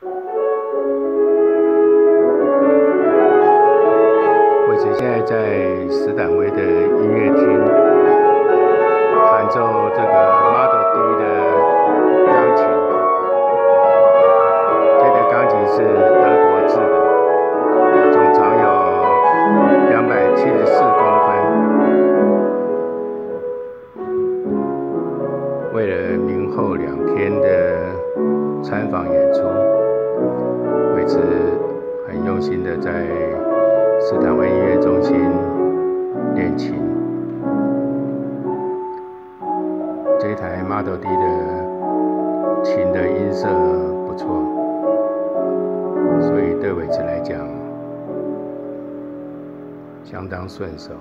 我现在在史坦威的音乐厅弹奏这个 Model D 的钢琴。这台钢琴是德国制的，总长有两百七十四公分。为了明后两天的参访演出，伟慈很用心的在。斯坦威音乐中心练琴，这台 Model D 的琴的音色不错，所以对伟子来讲相当顺手。